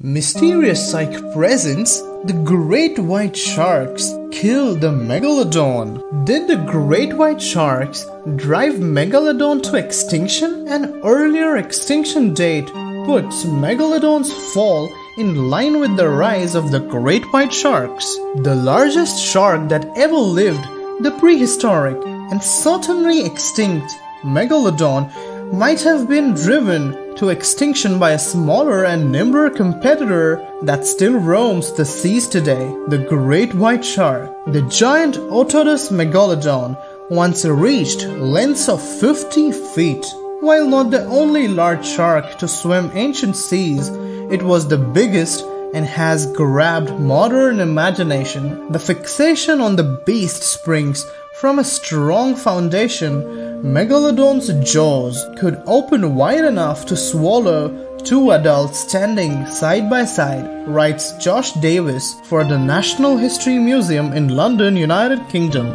Mysterious psych presents, the great white sharks killed the megalodon. Did the great white sharks drive megalodon to extinction? An earlier extinction date puts megalodon's fall in line with the rise of the great white sharks, the largest shark that ever lived, the prehistoric and certainly extinct megalodon might have been driven to extinction by a smaller and nimbler competitor that still roams the seas today, the great white shark. The giant Otodus megalodon once reached lengths of 50 feet. While not the only large shark to swim ancient seas, it was the biggest and has grabbed modern imagination. The fixation on the beast springs from a strong foundation, Megalodon's jaws could open wide enough to swallow two adults standing side by side, writes Josh Davis for the Natural History Museum in London, United Kingdom.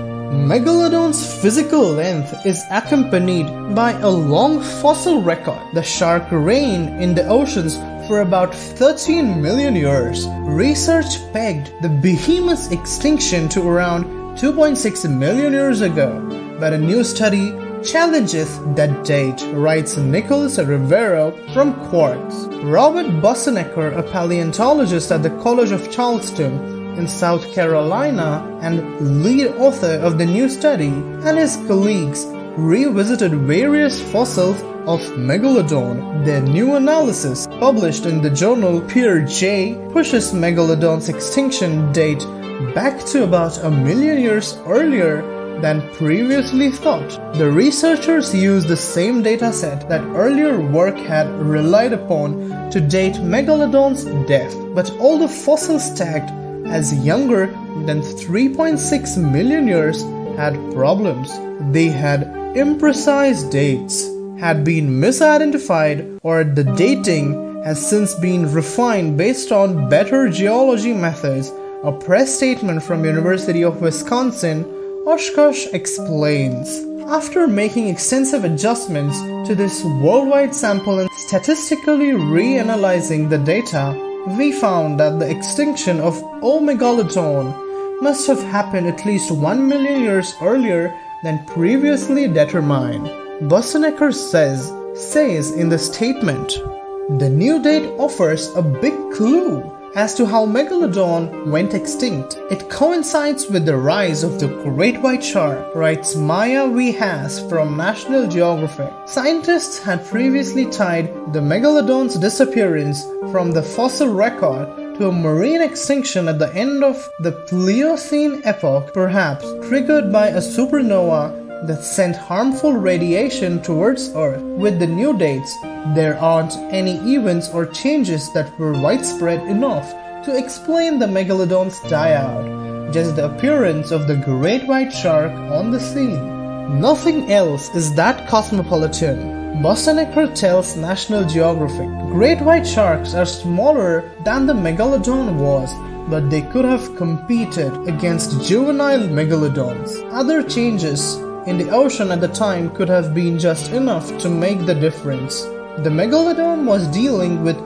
Megalodon's physical length is accompanied by a long fossil record. The shark reigned in the oceans for about 13 million years. Research pegged the behemoth's extinction to around 2.6 million years ago, but a new study challenges that date, writes Nicholas Rivero from Quartz. Robert Boessenecker, a paleontologist at the College of Charleston in South Carolina and lead author of the new study, and his colleagues revisited various fossils of Megalodon. Their new analysis, published in the journal Peer J, pushes Megalodon's extinction date back to about a million years earlier than previously thought. The researchers used the same dataset that earlier work had relied upon to date Megalodon's death, but all the fossils tagged as younger than 3.6 million years had problems. They had imprecise dates, had been misidentified, or the dating has since been refined based on better geology methods a press statement from University of Wisconsin, Oshkosh explains. After making extensive adjustments to this worldwide sample and statistically reanalyzing the data, we found that the extinction of O. megalodon must have happened at least 1 million years earlier than previously determined. Boessenecker says, says in the statement, the new date offers a big clue as to how Megalodon went extinct. It coincides with the rise of the great white shark, writes Maya Wei-Haas from National Geographic. Scientists had previously tied the Megalodon's disappearance from the fossil record to a marine extinction at the end of the Pliocene epoch, perhaps triggered by a supernova that sent harmful radiation towards Earth. With the new dates, there aren't any events or changes that were widespread enough to explain the megalodon's die-out, just the appearance of the great white shark on the scene. Nothing else is that cosmopolitan. Boessenecker tells National Geographic, Great white sharks are smaller than the megalodon was, but they could have competed against juvenile megalodons. Other changes in the ocean at the time could have been just enough to make the difference. The megalodon was dealing with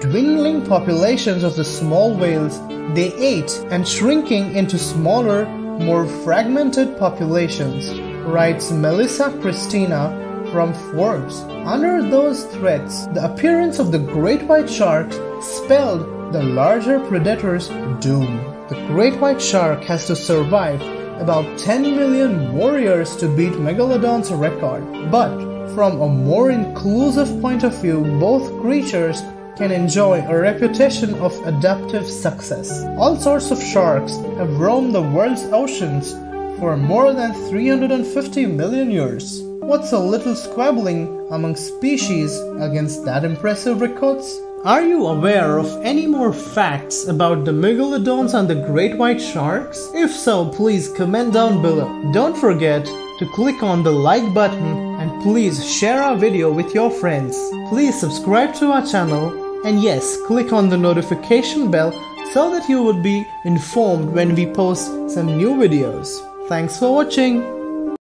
dwindling populations of the small whales they ate and shrinking into smaller, more fragmented populations, writes Melissa Cristina from Forbes. Under those threats, the appearance of the great white shark spelled the larger predator's doom. The great white shark has to survive about 10 million warriors to beat Megalodon's record. But from a more inclusive point of view, both creatures can enjoy a reputation of adaptive success. All sorts of sharks have roamed the world's oceans for more than 350 million years. What's a little squabbling among species against that impressive records? Are you aware of any more facts about the megalodons and the great white sharks? If so, please comment down below. Don't forget to click on the like button and please share our video with your friends. Please subscribe to our channel and yes, click on the notification bell so that you would be informed when we post some new videos. Thanks for watching.